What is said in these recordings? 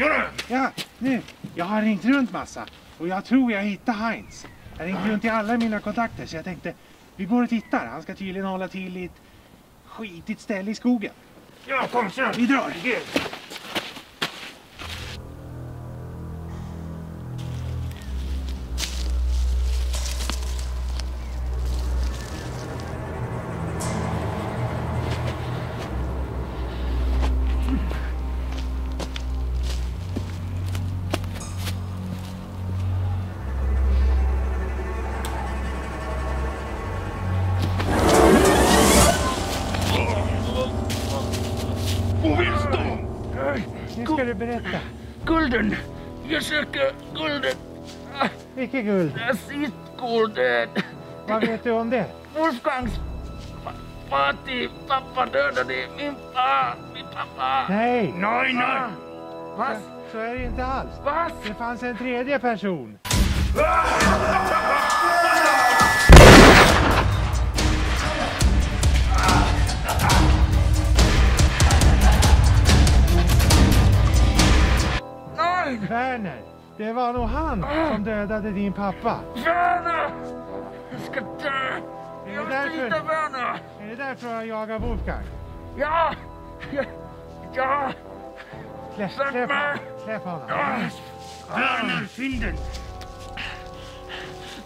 Göran! Ja, nu. Jag har ringt runt massa och jag tror jag hittar Heinz. Jag ringt runt till alla mina kontakter så jag tänkte vi går och tittar. Han ska tydligen hålla till i ett skitigt ställe i skogen. Ja, kom så! Vi drar. Du berätta. Gulden! Jag söker guldet! Ah, Vilket guld? Nazistguldet! Vad vet du om det? Wolfgangs fa- Fati, pappa dödade min far, min pappa! Nej, Nej, nej! Vad? så är det inte alls. Vad? Det fanns en tredje person. Werner. Det var nog han som dödade din pappa. Werner! Jag ska dö! det Jag måste därför- hitta Werner! Är det därför jag jagar Wolfgang? Ja! Ja! Ja! Släpp, Släpp släpp, mig! släpp honom. Werner, finn den!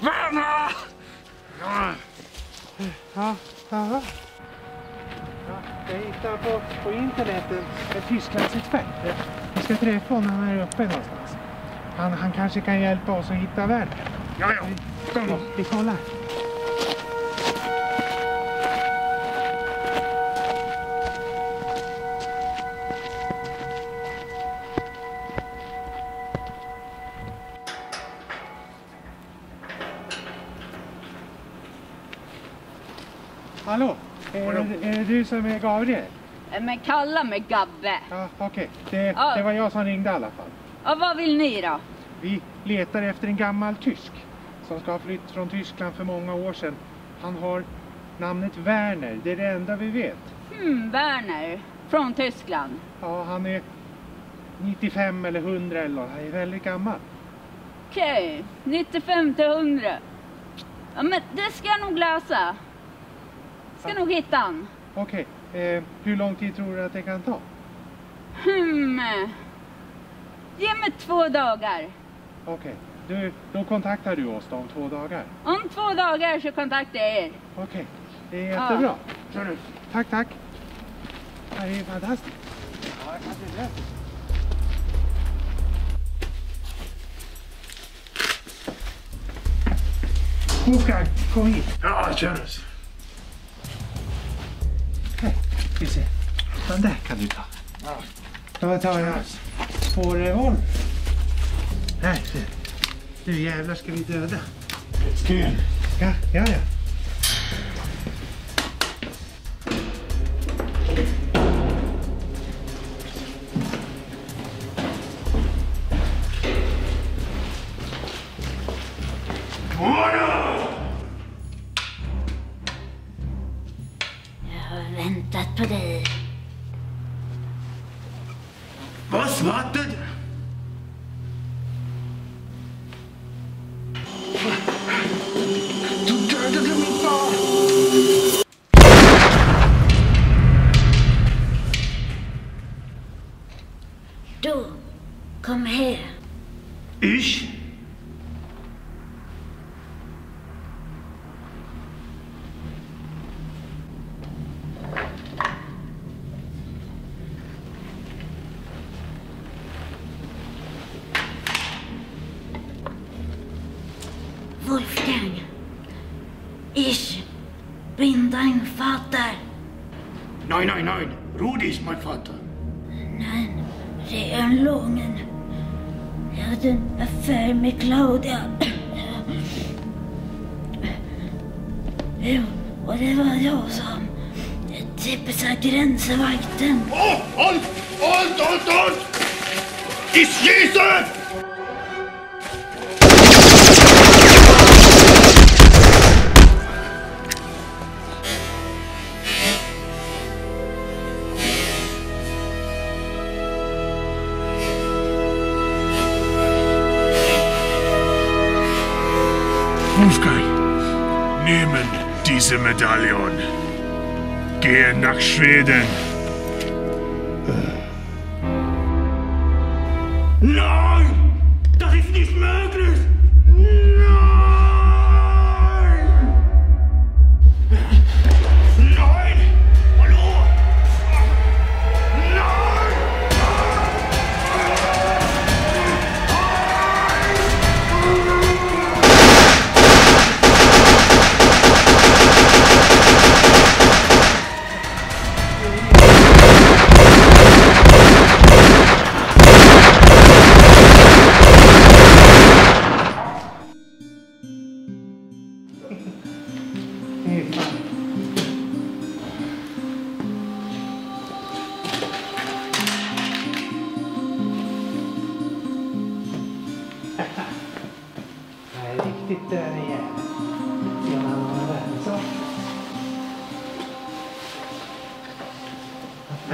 Werner! Ja! Ja, ja. ja jag hittade på, på internet en, en Tysklandsexpert. Ska träffa honom när han är uppe någonstans. Han, han kanske kan hjälpa oss att hitta Werner. Ja, ja. Kom då. Vi kollar. Hallå, är, är det du som är Gabriel? Men kalla mig Gabbe. Ja, okej. Det, Ja. det var jag som ringde i alla fall. Och vad vill ni då? Vi letar efter en gammal tysk som ska ha flytt från Tyskland för många år sedan. Han har namnet Werner, det är det enda vi vet. Hmm, Werner. Från Tyskland. Ja, han är 95 eller 100 eller något. Han är väldigt gammal. Okej, 95 till 100. Ja, men det ska jag nog lösa. Ska nog hitta han. Okej, eh, hur lång tid tror du att det kan ta? Hmm. Ge mig två dagar. Okej, du, då kontaktar du oss då om två dagar. Om två dagar så kontaktar jag er. Okej, det är jättebra. Så nu. Tack, tack. Det här är ju fantastiskt. Ja, jag kan se det. Wolfgang, kom hit. Ja, kännes. Här, vi se. Den där kan du ta. Ja. Då tar jag på revolver. Här, se. Nu jävlar ska vi döda. Sten. Ja, ja, ja. Vad smattered? Du dödade min far! Du, kom här. Ich? Wolfgang. Ich bin dein Vater. Nein, nein, nein. Rudi ist mein Vater. Nein, det är en lögn. Jag hade en affär med Claudia. Jo, och det var jag som tipsade gränsvakten. Oh, halt! Halt, halt, halt! Ich schieße! Wolfgang, nehmen diese Medaillon. Gehen nach Schweden. Nein! Das ist nicht möglich!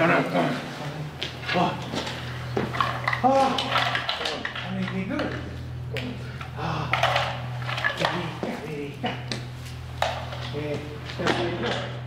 Åh. Åh. Han är i guld. Ah. Vi är rika, vi är rika. Eh, ska vi-